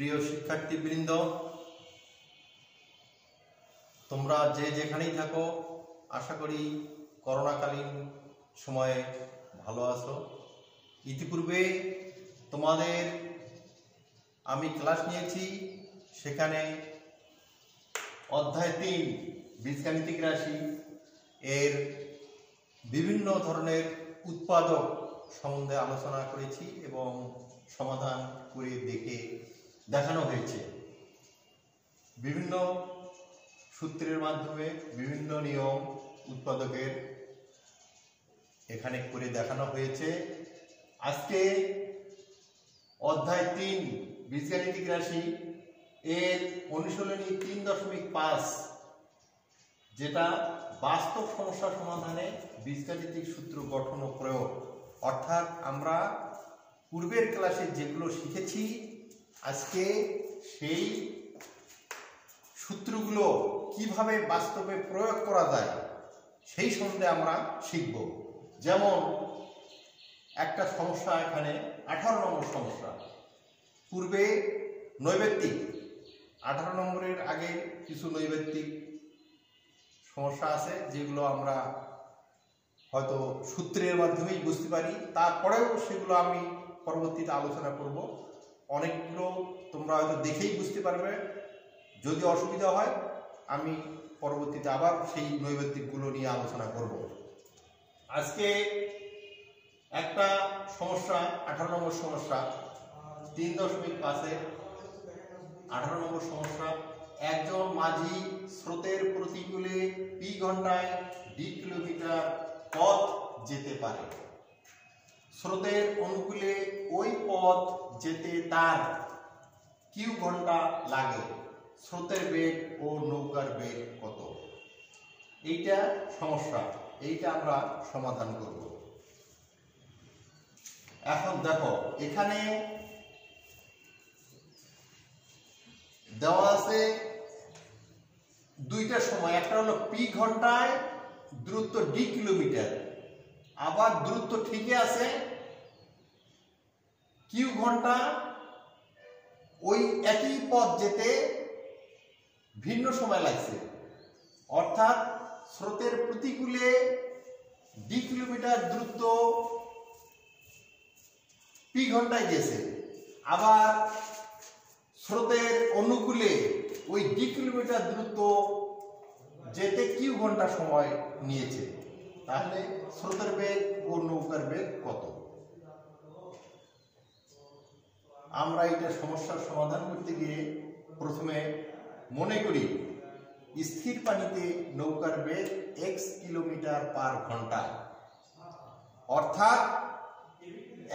প্রিয় শিক্ষার্থীবৃন্দ, তোমরা যে যেখানেই থাকো, আশা করি করোনাকালীন সময়ে ভালো আছো। ইতিপূর্বে তোমাদের আমি ক্লাস নিয়েছি, সেখানে অধ্যায় তিন, বীজগাণিতিক রাশি এর বিভিন্ন ধরনের উৎপাদক সম্বন্ধে আলোচনা করেছি এবং সমাধান করে দেখে দেখানো হয়েছে। বিভিন্ন সূত্রের মাধ্যমে বিভিন্ন নিয়ম উৎপাদকের এখানে করে দেখানো হয়েছে। আজকে অধ্যায় তিন, বীজগাণিতিক রাশি, এর অনুশীলনী তিন দশমিক পাঁচ, যেটা বাস্তব সমস্যা সমাধানে বীজগাণিতিক সূত্র গঠন ও প্রয়োগ। অর্থাৎ আমরা পূর্বের ক্লাসে যেগুলো শিখেছি আজকে সেই সূত্রগুলো কীভাবে বাস্তবে প্রয়োগ করা যায়, সেই সম্বন্ধে আমরা শিখব। যেমন, একটা সমস্যা এখানে, আঠারো নম্বর সমস্যা। পূর্বে নৈবেত্তিক আঠারো নম্বরের আগে কিছু নৈবেত্তিক সমস্যা আছে, যেগুলো আমরা হয়তো সূত্রের মাধ্যমেই বুঝতে পারি। তারপরেও সেগুলো আমি পরবর্তীতে আলোচনা করব। অনেকগুলো তোমরা হয়তো দেখেই বুঝতে পারবে। যদি অসুবিধা হয়, আমি পরবর্তীতে আবার সেই নৈবেদ্যিকগুলো নিয়ে আলোচনা করব। আজকে একটা সমস্যা, আঠারো নম্বর সমস্যা, তিন দশমিক পাঁচে আঠারো নম্বর সমস্যা। একজন মাঝি স্রোতের প্রতিকূলে পি ঘন্টায় ডি কিলোমিটার পথ যেতে পারে। স্রোতের অনুকূলে ওই পথ যেতে তার কিউ ঘণ্টা লাগে? স্রোতের বেগ ও নৌকার বেগ কত? এইটা সমস্যা, এইটা আমরা সমাধান করব। এখন দেখো, এখানে দেওয়া আছে দুইটা সময়, একটা হলো পি ঘন্টায় দূরত্ব ডি কিলোমিটার, আবার দূরত্ব ঠিকই আছে কিউ ঘণ্টা ওই একই পথ যেতে ভিন্ন সময় লাগছে। অর্থাৎ স্রোতের প্রতিকূলে ডি কিলোমিটার দ্রুত পি ঘন্টায় গেছে। আবার স্রোতের অনুকূলে ওই ডি কিলোমিটার দ্রুত যেতে কিউ ঘণ্টা সময় নিয়েছে। তাহলে স্রোতের বেগ ও নৌকার বেগ কত? আমরা এটা সমস্যার সমাধান করতে গিয়ে প্রথমে মনে করি, স্থির পানিতে নৌকার বেগ এক্স কিলোমিটার পার ঘণ্টা অর্থাৎ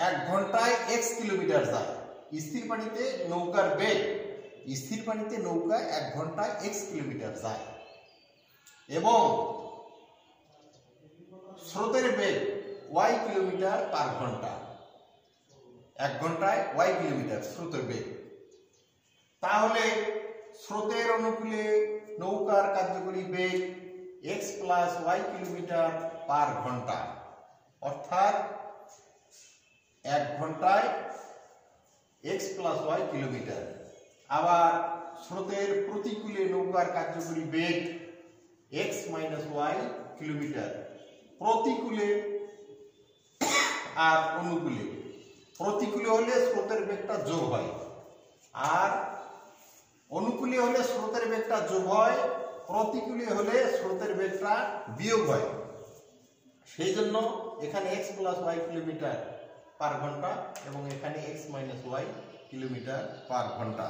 এক ঘন্টায় এক্স কিলোমিটার যায়। স্থির পানিতে নৌকার বেগ স্থির পানিতে নৌকা এক ঘন্টায় এক্স কিলোমিটার যায়। এবং স্রোতের বেগ ওয়াই কিলোমিটার পার ঘণ্টা এক ঘন্টায় ওয়াই কিলোমিটার স্রোতের বেগ। তাহলে স্রোতের অনুকূলে নৌকার কার্যকরী বেগ X plus Y kilometer per ঘণ্টা। অর্থাৎ এক ঘন্টায় এক্স প্লাস ওয়াই কিলোমিটার। আবার স্রোতের প্রতিকূলে নৌকার কার্যকরী বেগ এক্স মাইনাস ওয়াই কিলোমিটার। প্রতিকূলে আর অনুকূলে। প্রতিকূলে হলে স্রোতের বেগটা যোগ হয়। আর অনুকূলে হলে স্রোতের বেগটা যোগ হয়, প্রতিকূলে হলে স্রোতের বেগটা বিয়োগ হয়। সেই জন্য এখানে X plus Y kilometer per ঘণ্টা এবং এখানে X minus Y kilometer per ঘণ্টা।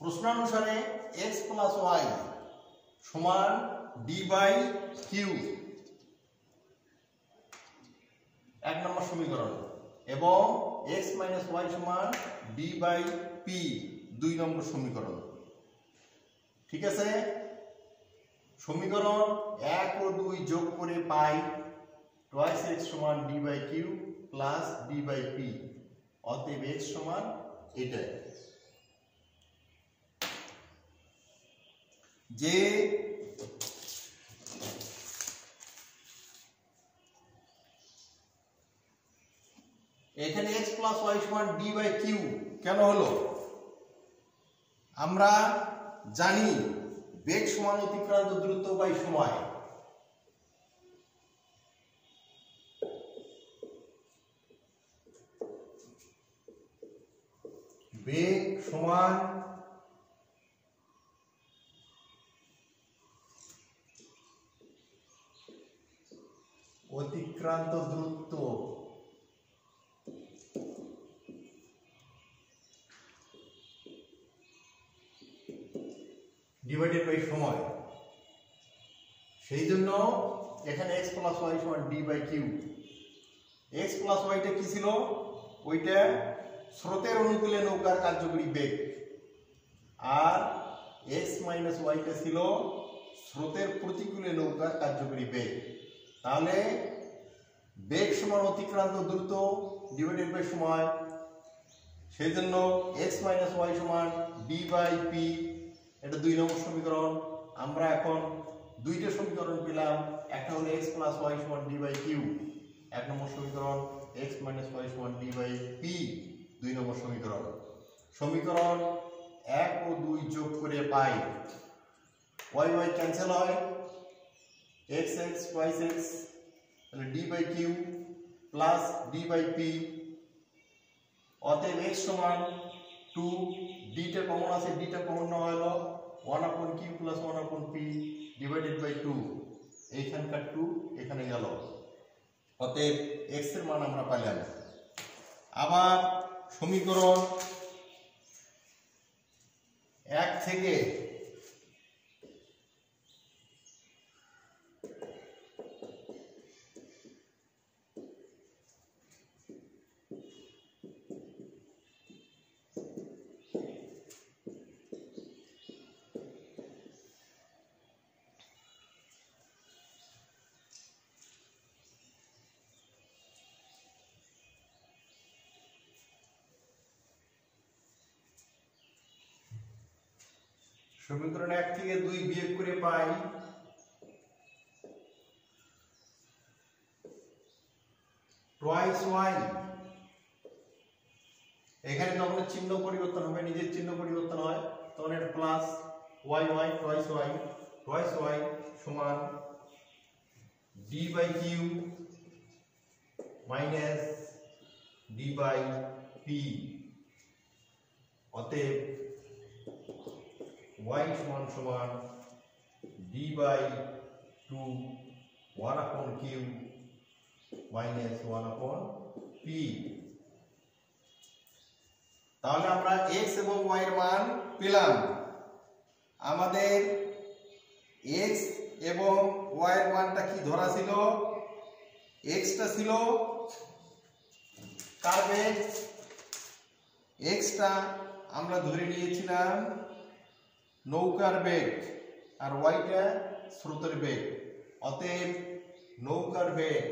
প্রশ্নানুসারে এক্স প্লাস ওয়াই সমান ডি বাই কিউ এক নম্বর সমীকরণ। এবং এক্স মাইনাস ওয়াই সমান ডি বাই পি দুই নম্বর সমীকরণ। ঠিক আছে? সমীকরণ এক ও দুই যোগ করে পাই টয়েস এক্স সমান D by Q plus D by P অতএব এক্স সমান এটাই যে এখানে এক্স প্লাস ওয়াই সমান ডি বাই কিউ কেন হলো? আমরা জানি বেগ সমান অতিক্রান্ত দ্রুত বাই সময়। বেগ সমান অতিক্রান্ত দূরত্ব ডিভাইডেড বাই সময়। সেই জন্য এখানে এক্স প্লাস ওয়াই সমান D by Q X plus ওয়াইটা কি ছিল? ওইটা স্রোতের অনুকূলে নৌকার কার্যকরী বেগ। আর এক্স মাইনাস ওয়াইটা ছিল স্রোতের প্রতিকূলে নৌকার কার্যকরী বেগ। তাহলে বেগ সমান অতিক্রান্ত দ্রুত ডিভাইডেড বাই সময় সেই জন্য এক্স মাইনাস ওয়াই সমান ডি বাই পি এটা দুই নম্বর সমীকরণ। আমরা এখন দুইটা সমীকরণ পেলাম, একটা হলো এক্স প্লাস ওয়াই সমান ডি বাই কিউ এক নম্বর সমীকরণ এক্স মাইনাস ওয়াই সমান ডি বাই পি দুই নম্বর সমীকরণ। সমীকরণ এক ও দুই যোগ করে পাই ওয়াই ওয়াই ক্যান্সেল হয় এক্স এক্স ওয়াই এক্স তাহলে D by Q plus D by P অতএব এক্স সমান টু ডিটা কমন আছে ডিটা কমন নেওয়া হলো one upon Q plus one upon P divided by two এইখানকার টু এখানে গেল। অতএব এক্সের মান আমরা পাইলাম। আবার সমীকরণ এক থেকে সমীকরণ এক থেকে দুই বিয়োগ করে পাই। টুয়াইস ওয়াই এখানে যখন চিহ্ন পরিবর্তন হবে, নিজের চিহ্ন পরিবর্তন হয়। তখন এটা plus Y Y twice Y twice Y সমান D by Q minus D by P অতএব y সমান সমান d by two one upon Q minus one upon P তাহলে আমরা x এবং y এর মান পেলাম। আমাদের x এবং y এর মানটা কি ধরা ছিল? x টা ছিল কার্ভের x টা আমরা ধরে নিয়েছিলাম নৌকার বেগ আর ওয়াইটা স্রোতের বেগ অতএব নৌকার বেগ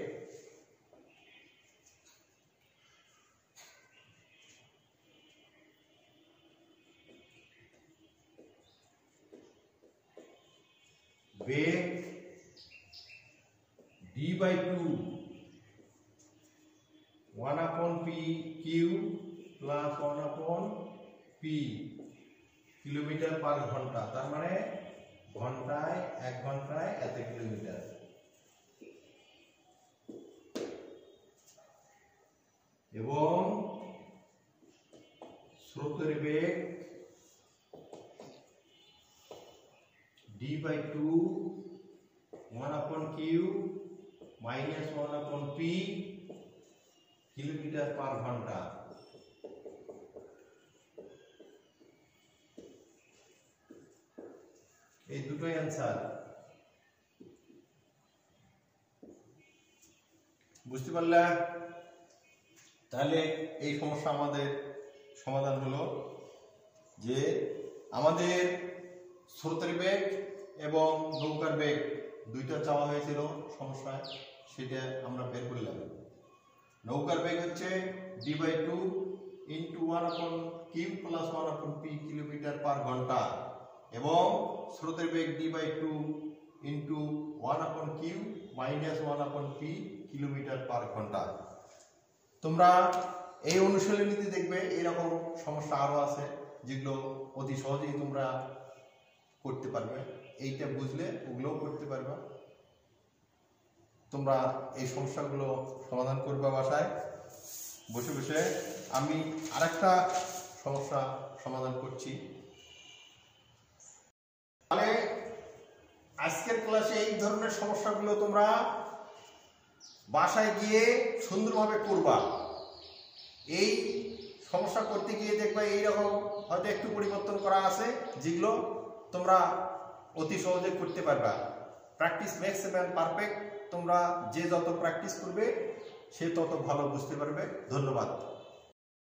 বেগ D by two one upon P Q plus one upon P kilometer per ঘণ্টা, তার মানে ঘন্টায় এক ঘন্টায় এত কিলোমিটার। এবং স্রোতের বেগ D by two one upon Q minus one upon P kilometer per ঘণ্টা। এই দুটোই অ্যান্সার বুঝতে পারলে? তাহলে এই সমস্যা আমাদের সমাধান হলো যে আমাদের স্রোতের বেগ এবং নৌকার বেগ দুইটা চাওয়া হয়েছিল সমস্যায়, সেটা আমরা বের করলাম নৌকার বেগ হচ্ছে d by two into one upon q plus one upon p kilometre per ঘণ্টা। এবং স্রোতের বেগ d by two into one upon q minus one upon p kilometre per ঘণ্টা। তোমরা এই অনুশীলনীতে দেখবে, এরকম সমস্যা আরও আছে, যেগুলো অতি সহজেই তোমরা করতে পারবে। এইটা বুঝলে ওগুলোও করতে পারবে। তোমরা এই সমস্যাগুলো সমাধান করবে বাসায়। বসে বসে আমি আরেকটা সমস্যা সমাধান করছি। তাহলে আজকের ক্লাসে এই ধরনের সমস্যাগুলো তোমরা বাসায় গিয়ে সুন্দরভাবে করবা। এই সমস্যা করতে গিয়ে দেখবা এইরকম হয়তো একটু পরিবর্তন করা আছে, যেগুলো তোমরা অতি সহজে করতে পারবা। প্র্যাকটিস মেক্স ম্যান পারফেক্ট তোমরা যে যত প্র্যাকটিস করবে, সে তত ভালো বুঝতে পারবে। ধন্যবাদ।